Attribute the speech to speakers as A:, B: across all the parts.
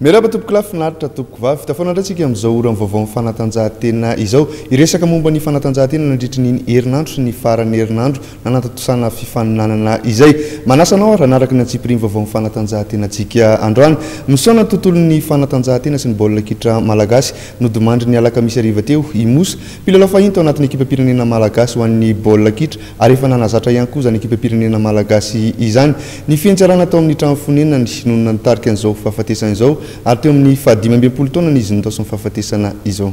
A: Miaraba tompoko lahy finaritra tompoko vavy. Tafona indray tsika amin'izao oran'ny vaovao fanatanjahantena izao. Hiresaka momba ny fanatanjahantena nandritra ny herinandro sy ny faran'ny herinandro. nanatontosana fifaninanana izay. Manasa anao ary hanaraka ny antsipirian'ny vaovaon'ny fanatanjahan-tenantsika androany. Misaona ny tontolon'ny fanatanjahan-tena sy ny baolina kitra malagasy. Nodimandry ny alakamisy hariva teo i Moussa, mpilalao fahiny tao anatin'ny ekipam-pirenena malagasy ho an'ny baolina kitra ary efa nanazatra ihany koa izany ekipam-pirenena malagasy izany ny fihentsarana tao amin'ny trano fonenany nonina ny tarika an'izao fahafatesana izao ary teo amin'ny fahadimy
B: amby enimpolo taonany izy nitaosy ny fahafatesana izao.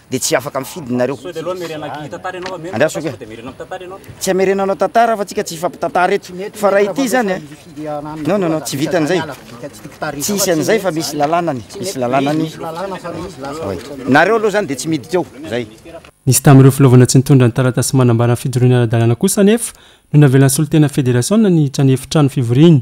B: dia
A: tsy afaka mifidy nareo. Andraso kay. Tsy
C: amerenanao tantara fa tsika tsy hifampitantara eto. Fa raha ity zany eh. Non non non, tsy vita an'izay. Tsy hisy an'izay fa misy lalanany, misy lalanany. Oui. Nareo aloha zany dia tsy miditra eo. Zay.
B: Nisy tamin'ireo filaovana tsy nitondra ny taratasy manambara ny fijoroany ara-dalàna kosa anefa no navelan'ny solontena federasiona ny hiditra ny
D: efitrano fivoriana.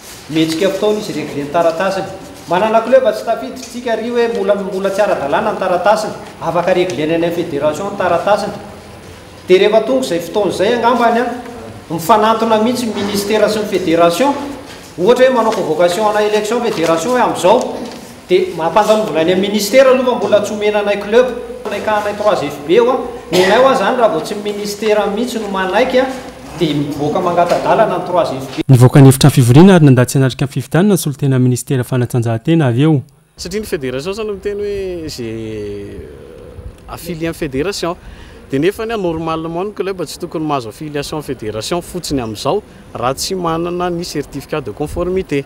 D: Mendrika fotoana izy regler ny taratasiny. Manana club tsy tafiditra tsika ry hoe mbola mbola tsy ara-dalàna ny taratasiny. Afaka regler-ny any amin'ny fédération ny taratasiny. Dia rehefa tonga izay fotoana izay angambany an, mifanantona mihitsy ny ministère sy ny fédération. Ohatra hoe manao convocation ana élection fédération hoe amin'izao. Dia mahatanja ny volain'ny amin'ny ministera aloha fa mbola tsy omena anay club naikahanay trois FB eo an, nenay hoa izany raha vao tsy ny ministera mihitsy no manaiky an dia mivoaka mangata-dalana ny trois FB.
B: Nivoaka ny efitrano fivoriana ary nandà tsy hanatrika ny fifidianana ny solontenan'ny ministera fanatanjahantena avy eo.
E: Satria ny federation zany miteny hoe ze affilier ny federation dia nefa anie normalement ny club tsy tokony mahazo affiliation ny federation fotsiny amin'izao raha tsy manana ny certificat de conformité.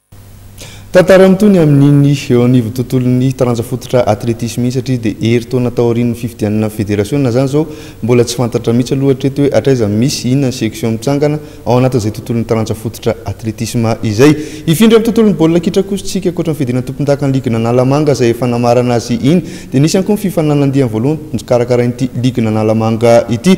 E: Tantara mitohy ny
A: amin'iny eo anivon'ny tontolon'ny taranja fototra atletisma iny satria dia herintaona taorian'ny fifidianana federasiona izany izao. Mbola tsy fantatra mihitsy aloha hatreto hoe hatraiza misy, inona ny section mitsangana ao anatin'izay tontolon'ny taranja fototra atletisma izay. Hifindra amin'ny tontolon'ny baolina kitra kosa isika. Ankoatra ny fiadiana tompondakan'ny ligin'Analamanga izay efa namarana azy iny dia nisy ihany koa ny fifaninanana andiany voalohany
B: nokarakarain'ity ligin'Analamanga ity.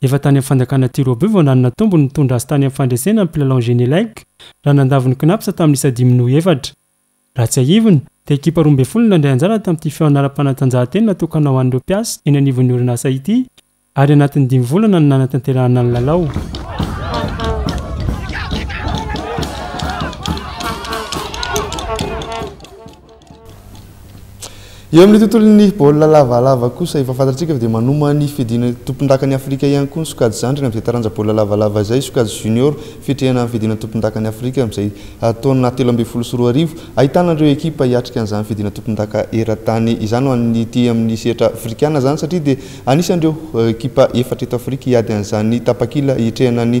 B: Efa tany amin'ny fanjakana Tyroby vao nanana tombony ny tondra azy tany amin'ny fandresena ny mpilalao Genelec, raha nandavo ny Cnaps tamin'ny isa dimy noho efatra. Raha tsiahivina, dia ekipa roa ambin'ny folo no nandray anjara tamin'ity fihaonana ara-panatanjahantena natokana ho an'ireo mpiasa eny anivon'ny orinasa ity, ary anatin'ny dimy volana no nanatanterahana ny lalao.
A: Eo amin'ny tontolon'ny baolina lavalava kosa, efa fantatsika fa dia manomana ny fiadiana tompondakan'i Afrika ihany koa ny sokajy zandriny amin'izay taranja baolina lavalava izay, sokajy junior fiatrehana ny fiadiana tompondakan'i Afrika amin'izay taona telo ambin'ny folo sy roa arivo, ahitana ireo ekipa hiatrika an'izany fiadiana tompondaka eran-tany izany. Ho an'ny ety amin'ny sehatra afrikana izany satria dia anisan'ireo ekipa efatra eto Afrika hiady an'izany tapakila hiatrehana ny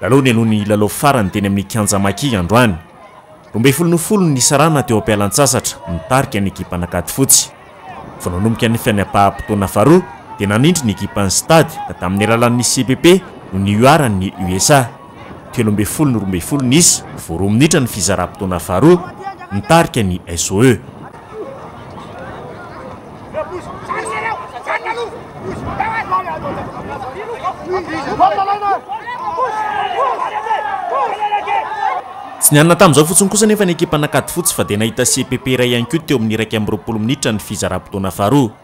F: Lalao nialoha ny lalao farany teny amin'ny kianja Maki androany. Roa ambin'ny folo no folo ny nisarahana teo am-pialantsasatra mitarika ny ekipan'Ankady Fotsy. Vao nanomboka ny fiainam-paha-potoana faharoa dia nanindry ny ekipan'ny Stade ka tamin'ny alalan'ny CPP no nihoaran'ny USA. Telo ambin'ny folo no roa ambin'ny folo ny isa vao roa minitra ny fizaram-potoana faharoa, nitarika ny SOE. Tsy nianina tamin'izao fotsiny kosa anefa ny ekipan'Ankadifotsy fa dia nahita CPP iray ihany koa teo amin'ny iraika amby roapolo minitra ny fizaram-potoana faharoa.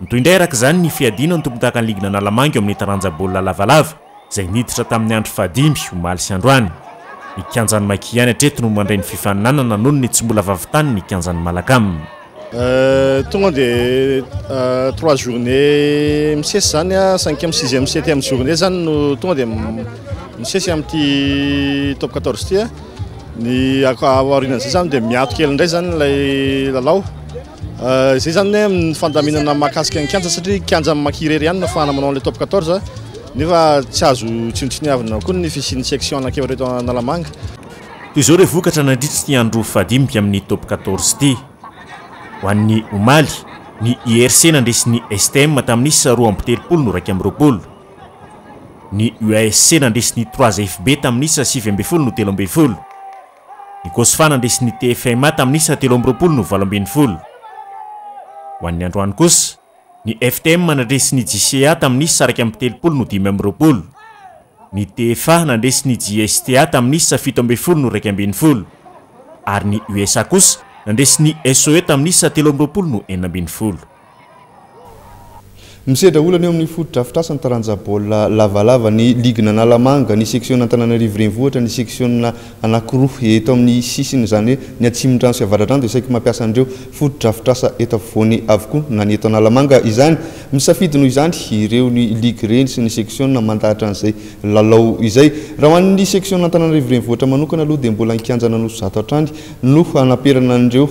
F: Nitohy indray araka izany ny fiadiana ny tompondakan'ny ligin'Analamanga eo amin'ny taranja baolina lavalava izay niditra tamin'ny andro fahadimy, omaly sy androany. Ny kianjan'i Maki ihany hatreto no mandray ny fifaninanana noho ny tsy mbola vavitany ny kianjan'i Malakam.
G: Tonga dia trois journées misesy izany, cinquième, sixième, septième journée izany no tonga dia misesy amin'ity top quatorze ity. Ny aorianan'izay izany dia miato kely indray izany ilay lalao. Izay zany ny amin'ny fandaminana mahakasika ny kianja satria kianja amin'ny maki irery ihany no afahana manao ilay top 14 nefa tsy azo tsinontsiniavina koa ny fisian'ny section anankiefatra eto Analamanga.
F: Toy izao ireo vokatra nandritra ity andro fahadimy amin'ny top 14 ity. Ho an'ny omaly, ny IRC nandresy ny STM tamin'isa roa amby telopolo no iraika amby roapolo. Ny UASC nandresy ny Trois FB tamin'isa sivy ambin'ny folo no telo ambin'ny folo. Ny Cosfa nandresy ny TFMA tamin'ny isa telo amby roapolo no valo ambin'ny folo. Ho an'ny androany kosa, ny FTM nandresy ny JCA tamin'ny isa iraika amby telopolo no dimy amby roapolo. Ny TFA nandresy ny JSTA tamin'ny isa fito ambin'ny folo no iraika ambin'ny folo. Ary ny USA kosa nandresy ny SOE tamin'ny isa telo amby roapolo no enina ambin'ny folo.
A: Misedra olana eo amin'ny fotodrafitrasa ny taranja baolina lavalava ny ligin'Analamanga, ny seksionan'Antananarivo Renivohitra, ny seksiona anankiroa eto amin'ny sisiny, izany hoe ny Atsimondrano sy Avaradrano dia saiky mampiasa an'ireo fotodrafitrasa eto afovoany avokoa na ny eto Analamanga izany. Misafidy noho izany ireo ny ligy ireny sy ny seksiona mandahatra an'izay lalao izay. Raha ho an'ny seksionan'Antananarivo Renivohitra manokana aloha dia mbola ny kianjan'Anosizato hatrany no
B: hanaperana an'ireo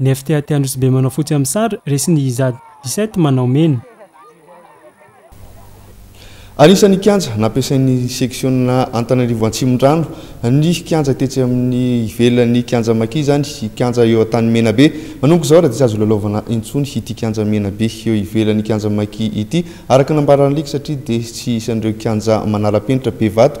B: Ny FTAT Androsibe manao fotsy amin'ny sary, resy ny Izad Dix-sept manao mena.
A: Anisan'ny kianja nampiasain'ny seksiona Antananarivo Atsimondrano ny kianja tetsy amin'ny ivelan'ny kianja Maki izany kianja eo Antanimenabe. Manomboka izao ary tsy azo lalaovana intsony ity kianja menabe eo ivelan'ny kianja Maki ity araka ny nambaran'ny ligue satria
F: dia tsy isan'ireo kianja manara-penitra be vato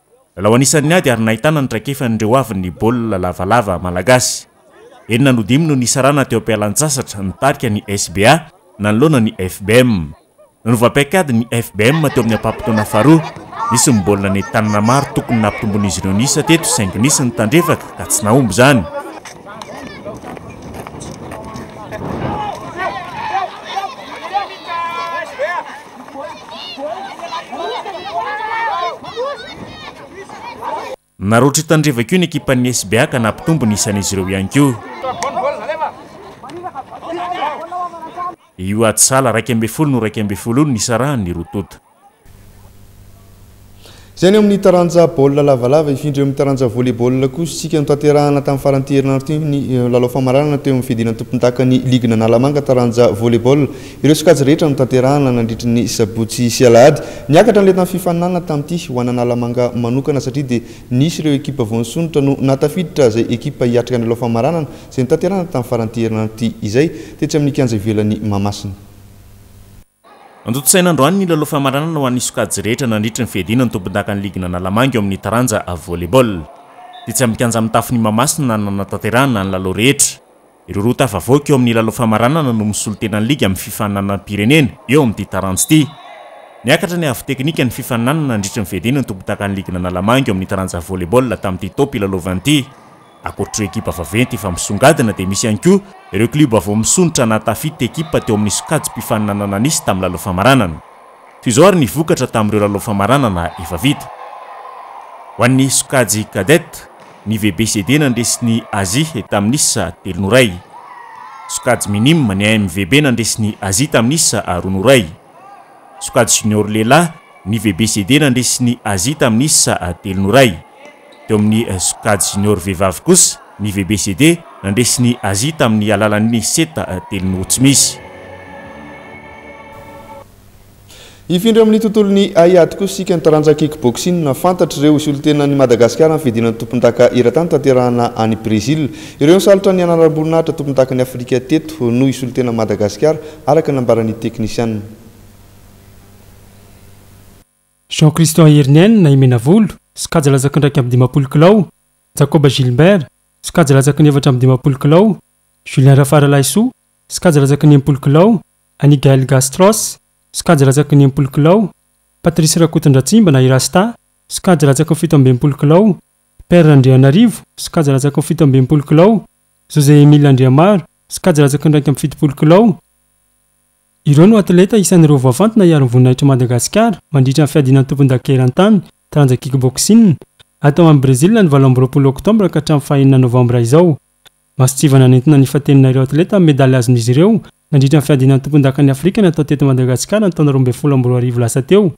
F: Lalao anisan'ny ady ary nahitana ny traikefan'ireo avy ny baolina lavalava malagasy. Enina no dimy no nisarahana teo am-pialan-tsasatra nitarika ny SBA nanoloana ny FBM. Nanova paikady ny FBM teo amin'ny ampaham-potoana faharoa. Nisy ny baolina nentanina maro tokony nampitomboin'izy ireo ny isa teto saingy nisy ny tandrefaka ka tsy nahomby izany. Naroa try tandrevaka io ny ekipan'ny SBA ka nampitombo ny isan'izy ireo ihany koa. Io atsala raika ambin'ny folo no raika ambin'ny folo io no nisarahan'ny roa tonta.
A: Izay ny amin'ny taranja baolina lavalava. Hifindra eo amin'ny taranja volley-ball kosa isika. Notanterahana tamin'ny faran'ity herinandro ity ny lalao famaranana teo amin'ny fiadiana an-tompondakan'ny ligin' Analamanga taranja volley-ball. Ireo sokajy rehetra notanterahana nandritry ny sabotsy sy alahady. Niakatra ny lentan'ny fifaninanana tamin'ity ho an'Analamanga manokana satria dia nisy ireo ekipa voansonotra no nahatafiditra izay ekipa hiatrika ny lalao famaranana izay notanterahana tamin'ny faran'ity herinandro ity izay tetsy amin'ny kianja ivelan'i Mahamasina.
F: Notontosaina androany ny lalao famaranana ho an'ny sokajy rehetra nandritry ny fiadiana ny tompondakan'ny ligin'Analamanga eo amin'ny taranja Volley-ball. Tetsy amin'ny kianja mitafon'i Mahamasina no nanatanterahana ny lalao rehetra. Ireo roa tafavoaka eo amin'ny lalao famaranana no misolo tena ny ligy amin'ny fifaninanam-pirenena eo amin'ity taranja ity. Niakatra ny avo teknika ny fifaninanana nandritry ny fiadiana ny tompondakan'ny ligin'Analamanga eo amin'ny taranja Volley-ball tamin'ity taom-pilalaovana ity. Ankoatr'ireo ekipa vaventy efa misongadina dia misy ihany koa ireo klioba vao misondrotra nahatafiditra ekipa teo amin'ny sokajim-pifaninanana nisy tamin'ny lalao famaranana. Toy izao ary ny vokatra tamin'ireo lalao famaranana efa vita. Ho an'ny sokajy Cadet, ny VBCD nandresy ny Asie tamin'ny isa telo no iray. Sokajy Minim, ny AMVB nandresy ny Asie tamin'ny isa roa no iray. sokajy junior lehilahy, ny VBCD nandresy ny Azia tamin'ny isa telo no iray. Teo amin'ny sokajy junior vehivavy kosa, ny VBCD nandresy ny Azia tamin'ny alalan'ny seta telo no tsy misy.
A: Hifindra amin'ny tontolon'ny haiady kosa isika. Ny taranja kickboxing, fantatr'ireo solontenan'i Madagasikara ny fiadiana ny tompondaka eran-tany tanterahana any Brezila. Ireo nisalotra ny anaram-boninahitra tompondakan'i Afrika teto no hisolotena an'i Madagasikara, araka ny nambaran'ny teknisianina.
B: Jean Christian Herinihany na i Menavolo, sokajy lazaky ny iraika amby dimampolo kilao, Jacob Gilbert, sokajy lazaky ny efatra amby dimampolo kilao, Julien Rafaralahisoa, sokajy lazaky ny enimpolo kilao, Annie Gaëlle Gastros, sokajy lazaky ny enimpolo kilao, Patrice Rakotondratsimba na i Rasta, sokajy lazaky ny fito amby enimpolo kilao, Père Randrianarivo, sokajy latsaka ho fito amby enimpolo kilao, José Emile Andriamaro, sokajy latsaka iraika amby fitopolo kilao. Ireo no atleta isan'ireo voafantina hiaro ny voninahitr'i Madagasikara mandritra ny fiadiana ny tompondakan'ny eran-tany taranja kickboxing atao any Brezila ny valo amby roapolo oktobra ka hatramin'ny fahenina novambra izao. Masontsivana nentina nifantenina ireo atleta amin'ny medaly azon'izy ireo nandritra ny fiadiana ny tompondakan'i Afrika natao teto Madagasikara ny taona roa ambin'ny folo amby roa arivo lasa teo.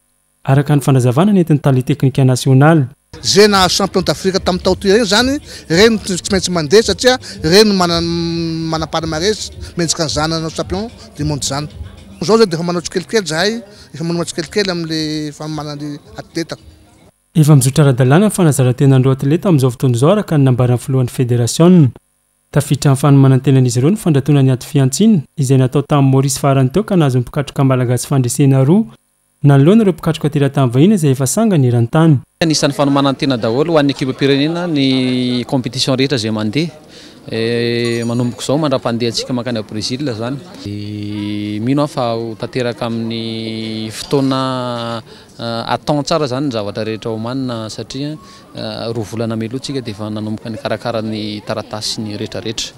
B: araka ny fanazavana nentin'ny Tale Teknika Nasionaly.
H: Izay nahazo Champion d'Afrique tamin'ny taoty ireny izany, ireny no tsy maintsy mandeha satria ireny no manana ny manam palmarès mendrika an'izany hanao Champion du Monde izany. Izao izay dia efa manao tsikelikely izahay, efa manomana tsikelikely amin'ilay fanomanana ny atletako.
B: Efa mizotra ara-dalàna ny fanazaran-tenan'ireo atleta amin'izao fotoana izao araka ny nambaran'ny filohan'ny federasiona. Tafiditra amin'ny fanomanan-tenan'izy ireo ny fandratoana ny ady fihantsiana izay natao tamin'i Maurice farany teo ka nahazo ny mpikatroka malagasy fandresena roa nanoloana ireo mpikatroka teratany vahiny izay efa sangany eran-tany.
I: Anisan'ny fanomanan-tena daholo ho an'ny ekipam-pirenena ny competition rehetra izay mandeha. Manomboka izao mandra-pandehantsika mankany ao Brésil izany. Mino aho fa ho tanteraka amin'ny fotoana à temps tsara izany ny zavatra rehetra omanina satria roa volana mialoha isika dia efa nanomboka nikarakara ny taratasy sy ny rehetra rehetra.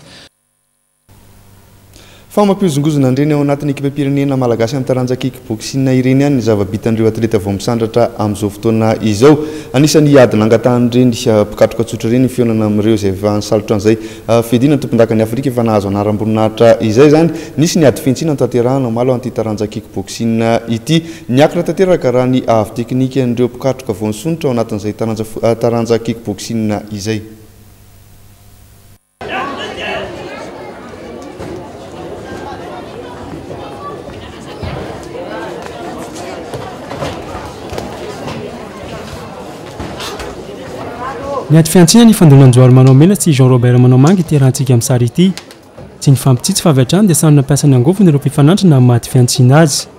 A: Fa mampihozongozona an'ireny ao anatin'ny ekipam-pirenena malagasy amin'ny taranja kickboxing ireny ihany ny zava-bitan'ireo atleta vao misandratra amin'izao fotoana izao. Anisan'ny ady nangatahan'ireny mpikatroka tsotra ireny ny fihaonana amin'ireo izay efa nisalotra an'izay fiadiana ny tompondakan'i Afrika efa nahazo anaram-boninahitra izay izany. Nisy ny ady fihantsiana notanterahana omaly ao amin'ity taranja kickboxing ity. Niakatra tanteraka raha ny avo teknikan'ireo mpikatroka vao nisondrotra ao anatin'izay taranja taranja kickboxing izay.
B: Ny ady fihantsiana ny fandonan-johary manao mena sy Jean Robert manao manga iterahantsika amin'ny sary ity. Tsy nifampitsitsy fa avy hatrany dia samy nampiasa ny angofony ireo mpifanandrina amin'ny maha ady fihantsiana azy.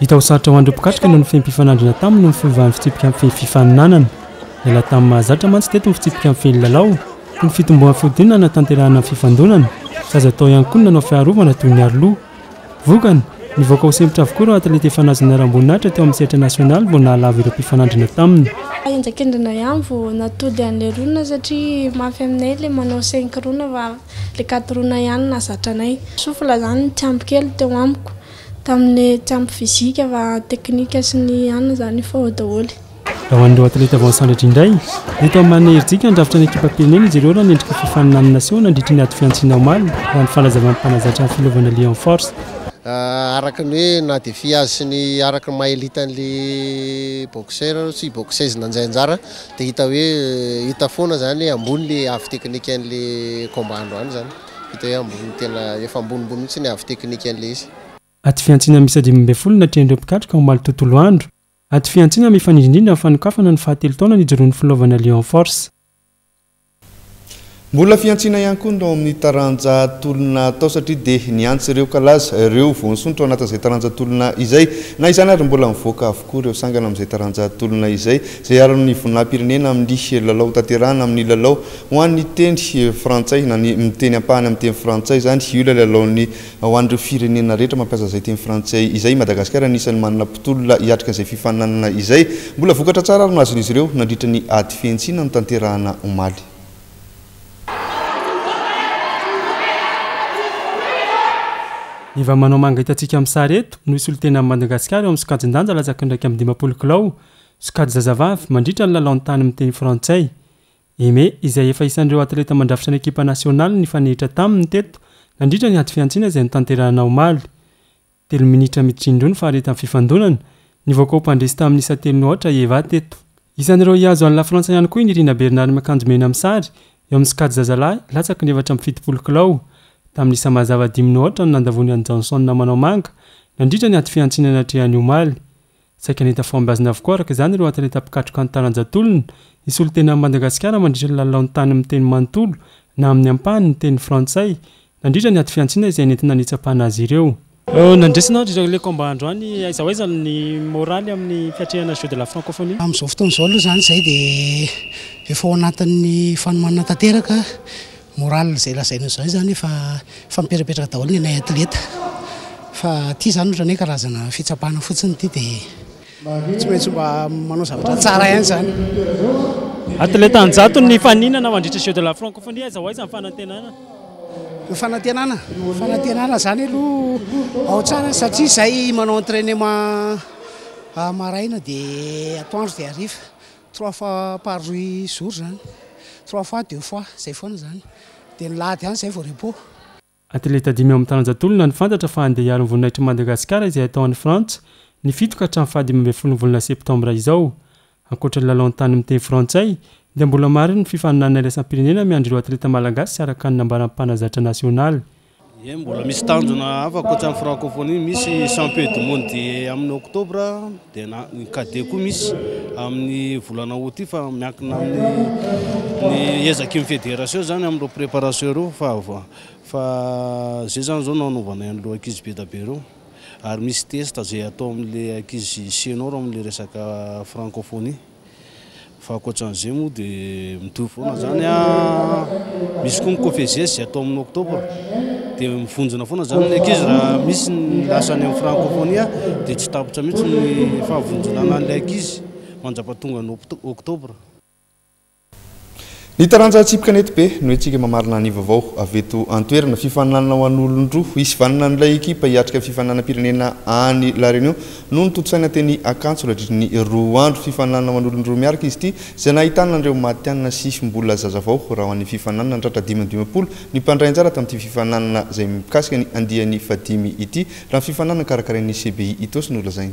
B: Hita ho sarotra ho an'ireo mpikatroka ny nofehi-pifanandrina taminy ny fomba ny fitsipika mifehy fifaninanana. Niala tamin'ny mahazatra mantsy teto ny fitsipika mifehy ny lalao, toy ny fitomboan'ny fihodinana hanatanterahana ny fifandonana, sazy atao ihany koa ny nanao fiarovana toy ny aroloha. Vokany, nivoaka ho sempotra avokoa ireo atleta efa nahazo ny haram-boninahitra teo amin'ny sehatra nasionaly vao nahalavo ireo mpifanandrina taminy.
J: Henjakendrena ihany vao natody an'ilay rona satria mafy aminay ilay manao cinq rona fa ilay quatre rona ihany no nahazatra anay. Soufla izany nitsiambo kely teo amiko, Tamin'ny tsy ampy fizika fa teknika sy ny anona izany efa ao daholo.
B: Raha ho an'ireo atleta vao asandratra indray, eto amin'ny Marina Herijika, handrafitra ny ekipam-pirenena izy ireo raha ny endrika fifaninanana naseho nandritry ny ady fihantsiana omaly, raha ny fanazavan'ny mpanazatra ny filovana Lion Force.
K: Araka ny hoe nadefy azy sy ny araka ny maha elite an'ilay boxeur sy boxeuse nandray anjara dia hita hoe hita foana izany hoe ambony ilay avy teknikan'ilay combat androany izany. Vita hoe ambony tena efa ambonimbony mihitsy ny avo teknika an'ilay izy.
B: Ady fihantsiana miisa dimy ambin'ny folo natrehan'ireo mpikatroka omaly tontolo andro. Ady fihantsiana mifanindry indrindra amin'ny fanokafana ny faha telo taona nijoroan'ny filaovana Lion Force.
A: Mbola fihantsiana ihany koa ny ao amin'ny taranja tolona tao satria dia nihantsy ireo kalaza, ireo vao nisondrotra ao anatin'izay taranja tolona izay. Na izany ary mbola mivoaka avokoa ireo sangana amin'izay taranja tolona izay. Izay iharan'ny voninahi-pirenena amin'ny lalao hotanterahina amin'ny lalao Ho an'ny teny frantsay na ny miteny ampahany amin'ny teny frantsay izany, io ilay lalao ny ho an'ireo firenena rehetra mampiasa izay teny frantsay izay. I Madagasikara anisan'ny manana mpitolona hiatrika izay fifaninanana izay. Mbola vokatra tsara ary no azon'izy ireo nandritra ny ady fihentsiana notanterahana omaly.
B: I Vamanaomanga hitantsika amin'ny sary eto no hisolo tena an'i Madagasikara eo amin'ny sokajin-danja latsaka iraika amby dimampolo kilao, sokajy zazavavy, mandritra ny lalaon'ny tany miteny frantsay. I May, izay efa isan'ireo atleta mandrafitra ny ekipa nasionaly nifanehitra taminy teto nandritra ny ady fihantsiana izay notanterahina omaly. Telo minitra mitrindroa ny faharetan'ny fifandonana, nivoaka ho mpandresy tamin'ny isa telo no aotra i Eva teto. Isan'ireo hihazo an'i Lafrantsa ihany koa i Nirina Bernard miakanjo mena amin'ny sary eo amin'ny sokajy zazalahy latsaky ny efatra amby fitopolo kilao, tamin'ny isa mazava dimy no aotra no nandavoany an'i Johnson manao manga nandritra ny ady fihantsiana natrehan'ny omaly. Saika nahita fahombiazana avokoa araka izany ireo atleta mpikatroka ny taranja tolona hisolo tena an'i Madagasikara mandritra ny lalaon'ny tany amin'ny teny manontolo na amin'ny ampahany teny frantsay nandritra ny ady fihantsiana izay nentina nitsapana azy ireo. Nandresy nandry ireo Lekon mba androany aiza ho aiza ny moraly amin'ny fiatrehana Jeux de la Francophonie.
L: Amin'izao fotoana izao aloha izany izahay dia efa ao anatin'ny fanomanana tanteraka Morale izay lazaina izao izany efa mifampirepetraka daholo ny anay atleta fa ity izany ohatran'ny hoe karazana fitsapana fotsiny ity dia tsy maintsy mba manao zavatra tsara ihany izany.
B: Atleta an-jatony nifaninana mandritra Jeux de la Francophonie, aiza ho aiza ny fanantenana?
L: Ny fanantenana? Ny fanantenana izany aloha ao tsara satria izahay manao entraînement maraina dia atoandro dia hariva. Trois fois par roy jours zany, trois fois deux fois zay foana zany de ny lahady any zay vao repos.
B: Atleta dimy ao amin'ny taranja tolona no fantatra fa handeha hiaro ny voninahitr'i Madagasikara izay hatao any Frantsa ny fito ka hatramin'ny fahadimy ambin'ny folon'ny volana septambra izao. Ankoatra ny lalao an-tany amin'ny teny frantsay dia mbola maro ny fifaninanana iraisam-pirenena miandry ireo atleta malagasy araka ny nambaran'ny mpanazatra nasionaly.
E: Ie, mbola misy tanjona hafa ankoatran'ny francophonie, misy champion du monde amin'ny octobre, dia na ny cadet koa misy amin'ny volana aout ity fa miankina amin'ny ny ezaky ny fédération zany amin'ireo préparation ireo fa va- fa zay zany zao no anaovanay an'ireo ankizy be dia be ireo ary misy test zay atao amin'ilay ankizy senior amin'ilay resaka francophonie. Fa ankoatran'izay moa dia mitovy foana izany an, misy koa ny cofeges izay atao amin'ny octobre dia mivonjona foana izany ny ankizy raha misy ny lasa any amin'ny francophonie dia tsy tapitra mihitsy ny fahavonjonana an'ilay ankizy mandrapatonga ny octobre.
A: Ny taranja Atsipy Kanety Be no hetsika mamarana ny vaovao avy eto an-toerana. Fifaninanana ho an'olon-droa. Hisy vanona an'ilay ekipa hiatrika ny fifaninanam-pirenena any La Réunion no notontosaina teny Ankatso nandritry ny roa andro. Fifaninanana ho an'olon-droa miaraka izy ity izay nahitana an'ireo matihanina sy mbola zazavao raha ho an'ny fifaninanana. Nitratra dimy amby dimampolo ny mpandray anjara tamin'ity fifaninanana izay mikasika ny andiany fahadimy ity raha ny fifaninanana karakarain'ny CBI
B: Ethos no lazaina.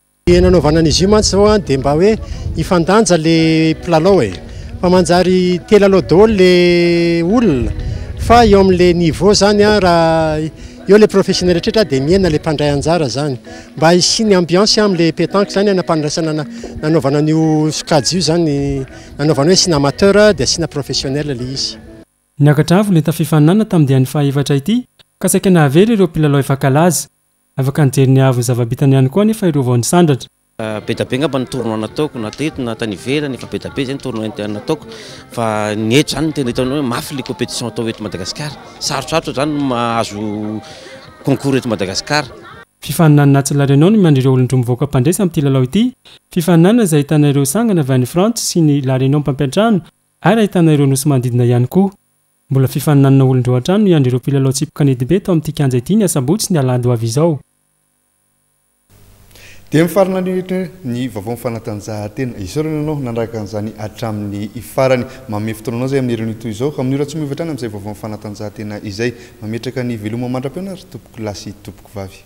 B: Dia
M: nanaovana an'izy io mantsy izao dia mba hoe hifandanja ilay mpilalao e. Fa manjary te hilalao daholo ilay olona fa eo amin'ilay niveau izany raha eo ilay professionnel rehetra dia mihena ilay mpandray anjara izany mba hisian'ny ambiance amin'ilay pétanque izany nampandraisana nanaovana an'io sokajy io izany nanaovana hoe asiana amateur dia asiana professionnel ilay izy.
B: Niakatra avo ny tafifaninana tamin'ity andro fahaefatra ity ka saika nahavery ireo mpilalao efa kalaza Afaka nijery niavy ny zava-bitany ihany koa anefa ireo vao nisandratra.
N: Be da be angamba ny tournoi nataoko na teto na tany ivelany, efa be da be izay ny tournoi interne nataoko fa ny eto izany no tena hitanao hoe mafy ilay competition atao eto Madagasikara. Sarotsarotra izany ny mahazo concours eto Madagasikara.
B: Fifaninanana tsy larinao ny miandry ireo olon-droa mivoaka mpandresy amin'ity lalao ity. Fifaninanana izay ahitana ireo sangana avy any France sy ny La Réunion mpampiantrano ary ahitana ireo nosy manodidina ihany koa. Mbola fifaninanana olon-droa hatrany no hiandry ireo mpilalao tsipy kanety be tao amin'ity kianja ity ny asabotsy ny alahady ho avy izao.
A: Dia mifarana ny ny vaovao ny fanatanjahantena. Isaorana anao nanaraka an'izany hatramin'ny farany. Manome fotoana anao izay amin'ny herin'io toy izao. Amin'ny ora tsy miova hatrany amin'izay vaovao ny fanatanjahantena izay. Mametraka ny veloma mandra-pianao ry tompoko lahy sy tompoko vavy.